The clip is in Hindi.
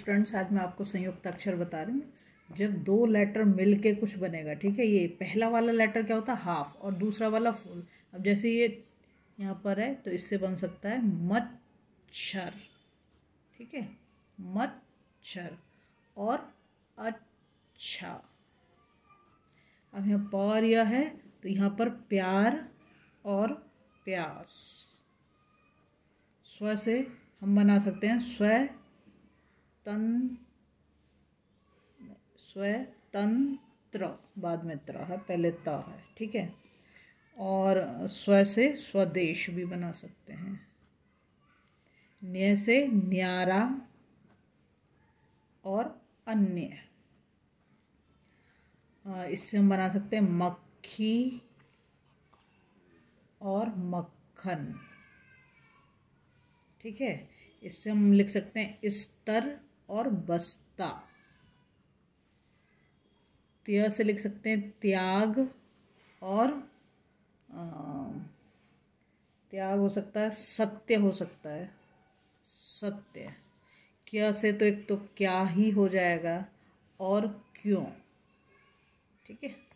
स्टूडेंट्स आज मैं आपको संयुक्त अक्षर बता रही हूँ। जब दो लेटर मिल के कुछ बनेगा, ठीक है? ये पहला वाला लेटर क्या होता? है हाफ़ और दूसरा वाला फुल अब जैसे ये यहाँ पर है तो इससे बन सकता है मच्छर, ठीक है? मच्छर और अच्छा। अब यहाँ पर यह है तो यहाँ पर प्यार और प्यास। स्व से हम बना सकते हैं, स्व तन स्वतंत्र बाद में त्र है, पहले त है, ठीक है? और स्व से स्वदेश भी बना सकते हैं। न्य से न्यारा और अन्य। इससे हम बना सकते हैं मक्खी और मक्खन। ठीक है? इससे हम लिख सकते हैं स्तर और बस्ता। त्य से लिख सकते हैं त्याग और आ, त्याग हो सकता है सत्य हो सकता है। सत्य। क्या से तो एक तो क्या ही हो जाएगा और क्यों? ठीक है?